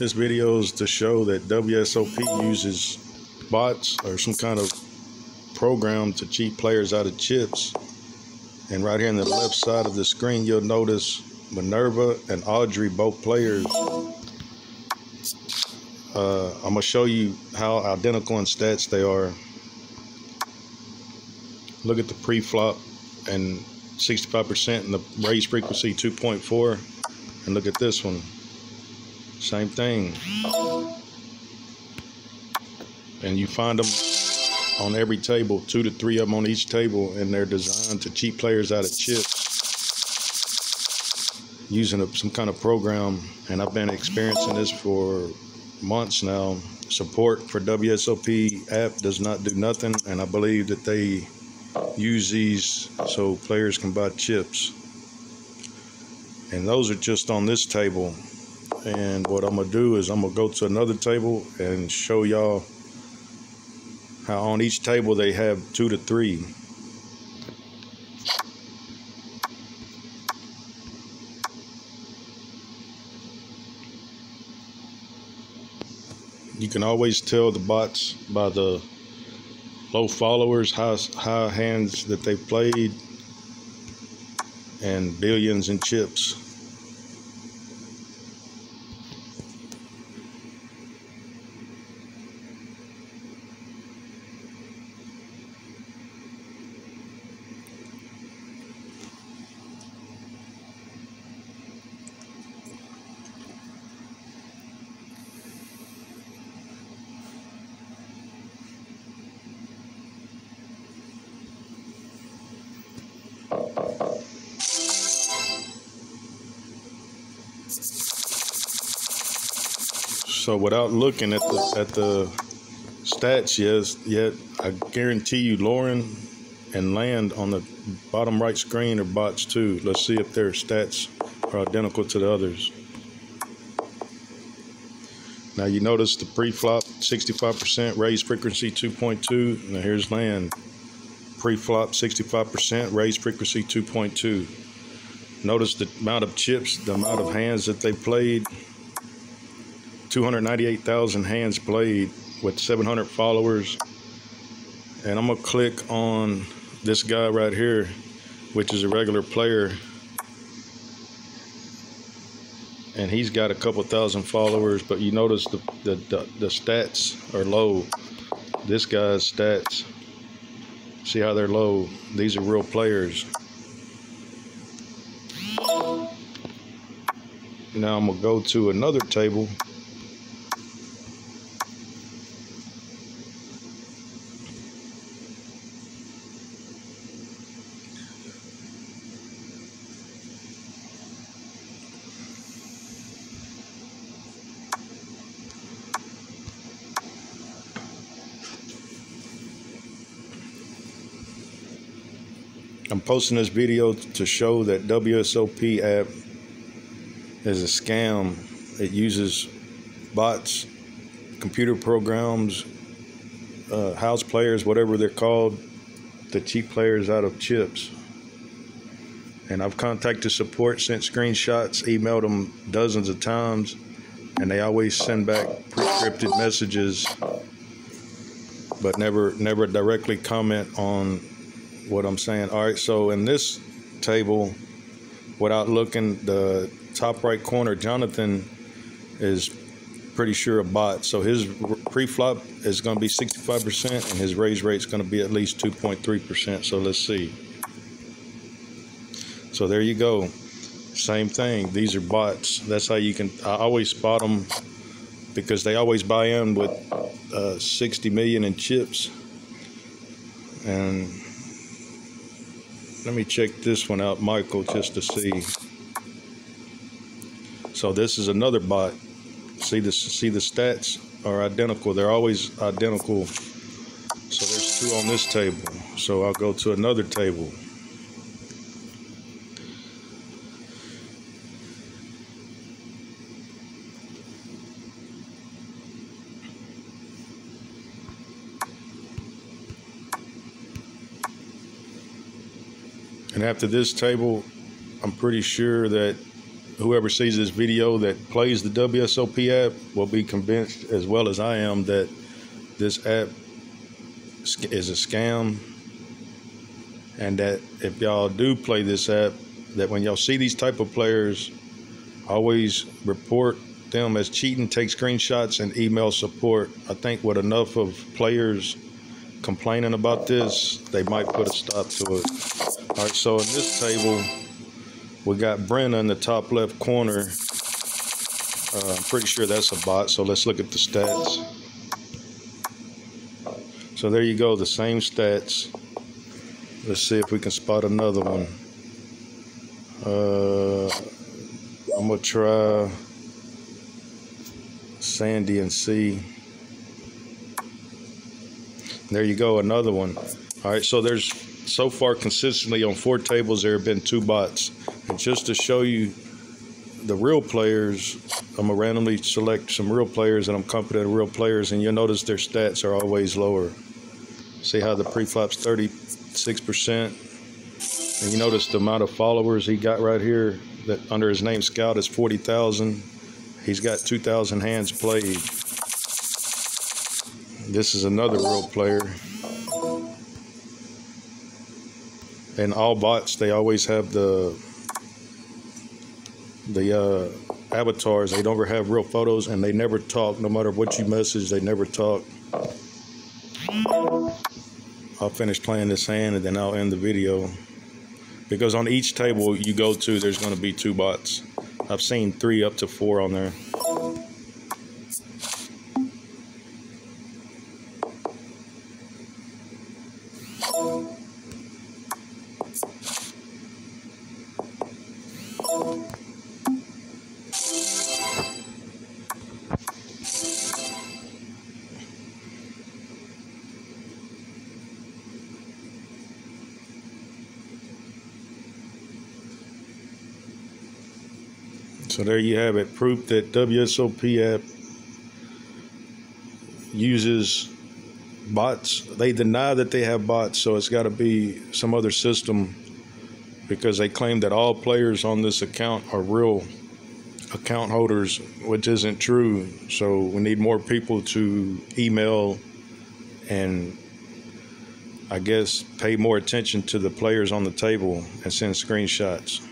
This video is to show that WSOP uses bots or some kind of program to cheat players out of chips. And right here on the left side of the screen, you'll notice Minerva and Audrey, both players. Uh, I'm gonna show you how identical in stats they are. Look at the pre-flop and 65% and the raise frequency 2.4. And look at this one. Same thing. And you find them on every table, two to three of them on each table, and they're designed to cheat players out of chips using a, some kind of program. And I've been experiencing this for months now. Support for WSOP app does not do nothing, and I believe that they use these so players can buy chips. And those are just on this table. And what I'm gonna do is I'm gonna go to another table and show y'all how on each table they have two to three. You can always tell the bots by the low followers, high, high hands that they've played, and billions in chips. So without looking at the at the stats yes yet I guarantee you Lauren and Land on the bottom right screen are bots too. Let's see if their stats are identical to the others. Now you notice the pre-flop 65% raise frequency 2.2. Now here's Land. Pre-flop 65% raise frequency 2.2. Notice the amount of chips, the amount of hands that they played. 298,000 hands played with 700 followers. And I'm gonna click on this guy right here, which is a regular player. And he's got a couple thousand followers, but you notice the, the, the, the stats are low. This guy's stats, see how they're low. These are real players. Now I'm gonna go to another table. I'm posting this video to show that WSOP app is a scam. It uses bots, computer programs, uh, house players, whatever they're called, to cheat players out of chips. And I've contacted support, sent screenshots, emailed them dozens of times, and they always send back pre-scripted messages, but never never directly comment on what I'm saying. All right, so in this table, without looking, the top right corner, Jonathan is pretty sure a bot. So his pre-flop is going to be 65%, and his raise rate is going to be at least 2.3%. So let's see. So there you go. Same thing. These are bots. That's how you can. I always spot them because they always buy in with uh, 60 million in chips, and let me check this one out, Michael, just to see. So this is another bot. See the see the stats are identical. They're always identical. So there's two on this table. So I'll go to another table. And after this table, I'm pretty sure that whoever sees this video that plays the WSOP app will be convinced, as well as I am, that this app is a scam, and that if y'all do play this app, that when y'all see these type of players, always report them as cheating, take screenshots, and email support. I think with enough of players complaining about this, they might put a stop to it. All right, so in this table, we got Brenna in the top left corner. Uh, I'm pretty sure that's a bot, so let's look at the stats. So there you go, the same stats. Let's see if we can spot another one. Uh, I'm gonna try Sandy and see. There you go, another one. All right, so there's so far consistently on four tables there have been two bots. And just to show you the real players, I'm gonna randomly select some real players and I'm confident of real players, and you'll notice their stats are always lower. See how the pre-flop's 36%. And you notice the amount of followers he got right here that under his name Scout is 40,000. He's got 2,000 hands played. This is another real player. And all bots, they always have the the uh, avatars. They don't ever have real photos, and they never talk. No matter what you message, they never talk. I'll finish playing this hand, and then I'll end the video because on each table you go to, there's going to be two bots. I've seen three up to four on there. So there you have it, proof that WSOP app uses bots. They deny that they have bots, so it's got to be some other system because they claim that all players on this account are real account holders, which isn't true. So we need more people to email and I guess pay more attention to the players on the table and send screenshots.